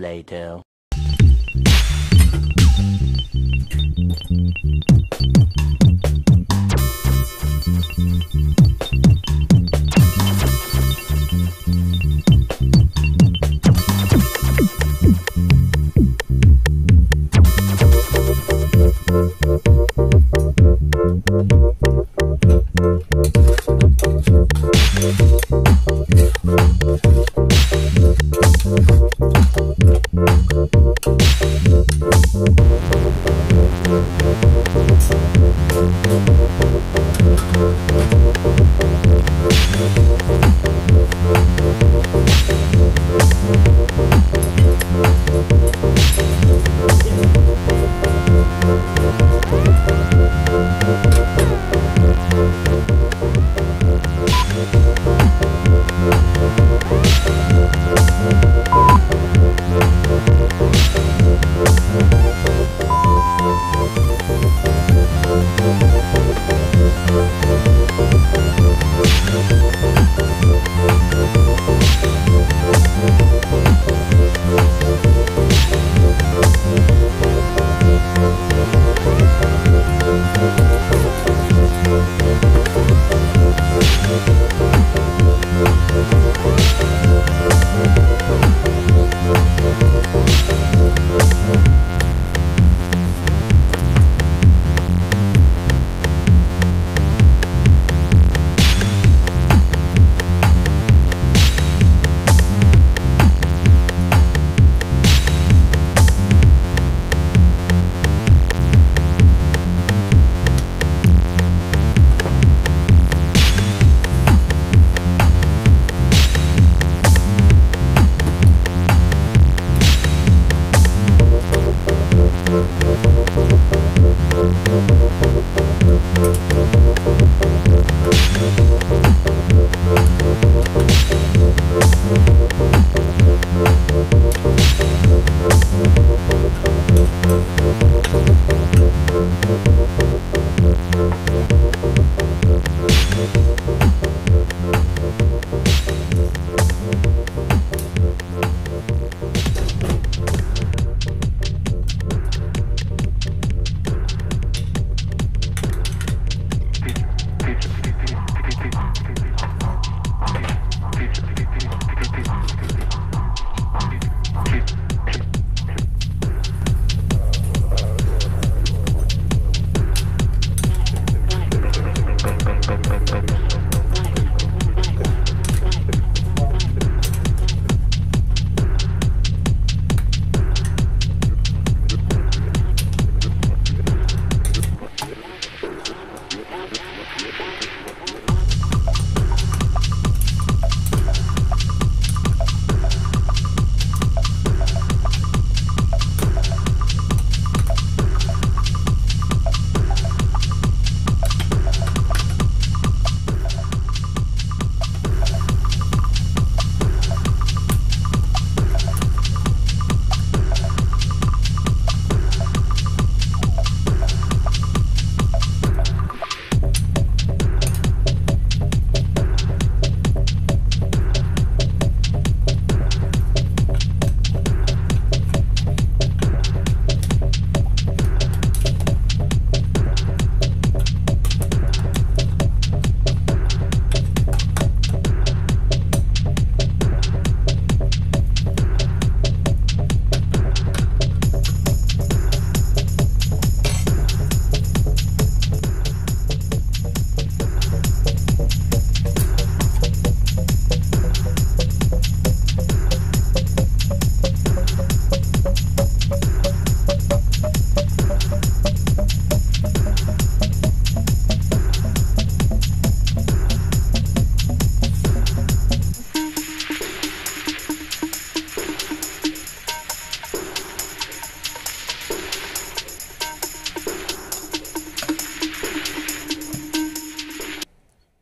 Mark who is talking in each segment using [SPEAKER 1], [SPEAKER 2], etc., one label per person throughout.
[SPEAKER 1] later.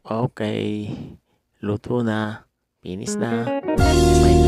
[SPEAKER 1] Okay. Luto na. Finish na. May